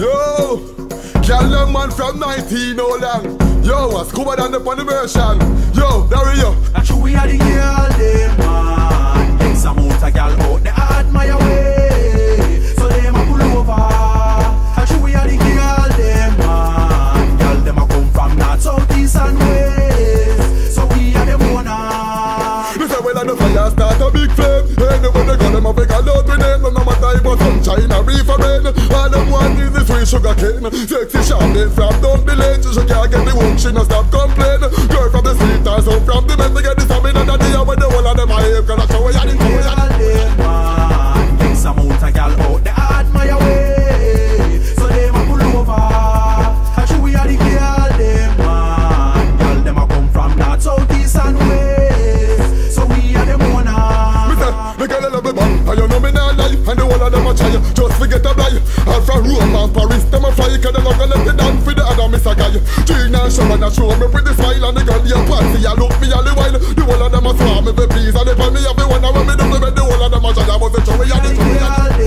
Yo, girl, young man from 19 no long. Yo, I Scubba Don the on the version. Yo, there we go. True we are the when the fire start a big flame. Anyway they got them a big out with name. No matter if a sunshine or reefer rain All them want is the sweet sugar cane Sexy champagne from down the lane She can't get the work, she no stop me man. And you know me not lie And the whole of them a try. Just forget a blind All from Rome and Paris Them a fly Cause they not gonna let me down For the other miss a guy? Gina and Sharon a show me pretty smile And the girl they a party A look me all the while. The whole of them a swarm me for peace. And they find me everyone And when me do me The whole of them a try I me a the show me a the Girl,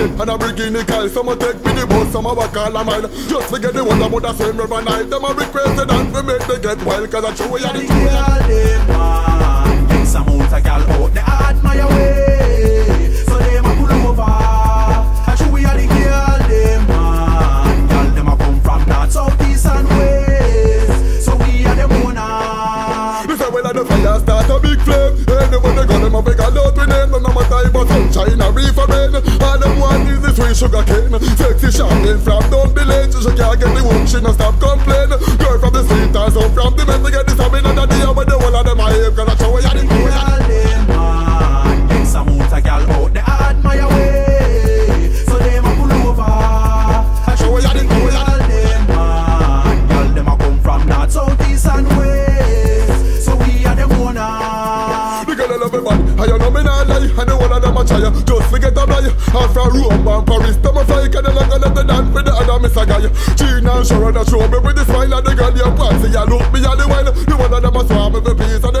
A plane and a bring in the Kyle Some a take me the bus Some a walk all a mile Just forget the one about the same river night Them a request the dance We make they get wild Cause I show you the truth girl, them man. Yes, I'm out a girl out there, I admire way. So them a pull over. True we are the girl, them man. Girl, them a come from north, south, east and west. So we are them owner. Me say when the fire start a big flame Anyway they got them a big a lot with name No matter if a sunshine or All them sweet sugar cane. Sexy champagne from down lane She can't get the work, she no stop complain Girl from the street or some from the men They get the stamina that they have When the whole of love me man, and you know me not lie? And the one of them a try, just forget a lie. All from Rome and Paris, them a fly Cause they not gonna the dance with the other miss a guy Gina and Sharon a show me with the smile And the girl they a party, you look me all the while. The one of them a swarm me for peace And the